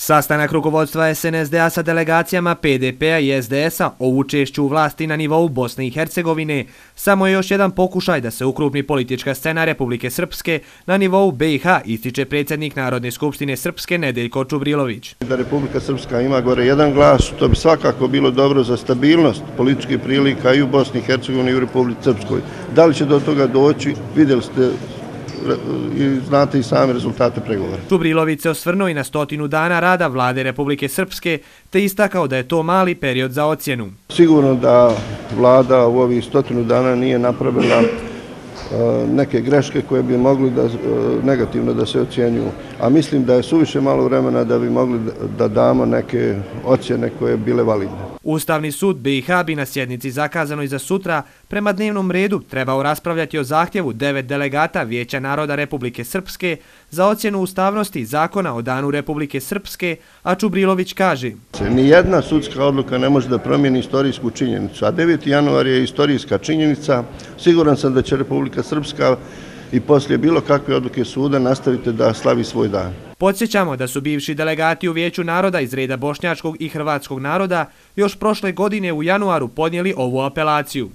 Sastanak rukovodstva SNSD-a sa delegacijama PDP-a i SDS-a o učešću vlasti na nivou Bosne i Hercegovine samo je još jedan pokušaj da se ukrupni politička scena Republike Srpske na nivou BiH, ističe predsjednik Narodne skupštine Srpske Nedeljko Čubrilović. Da Republika Srpska ima gore jedan glas, to bi svakako bilo dobro za stabilnost političkih prilika i u Bosni i Hercegovini i u Republike Srpskoj. Da li će do toga doći, vidjeli ste i znate i sami rezultate pregovora. Čubrilović se osvrnuo i na stotinu dana rada vlade Republike Srpske, te istakao da je to mali period za ocjenu. Sigurno da vlada u ovih stotinu dana nije napravila neke greške koje bi mogli da negativno da se ocjenjuju. A mislim da je suviše malo vremena da bi mogli da damo neke ocjene koje bile validne. Ustavni sud BiH bi na sjednici zakazanoj za sutra prema dnevnom redu trebao raspravljati o zahtjevu devet delegata Vijeća naroda Republike Srpske za ocjenu ustavnosti zakona o danu Republike Srpske, a Čubrilović kaže Nijedna sudska odluka ne može da promijeni istorijsku činjenicu, a 9. januar je istorijska činjenica. Siguran sam da će Republika Srpska i poslije bilo kakve odluke suda nastavite da slavi svoj dan. Podsjećamo da su bivši delegati u Vijeću naroda iz reda bošnjačkog i hrvatskog naroda još prošle godine u januaru podnijeli ovu apelaciju.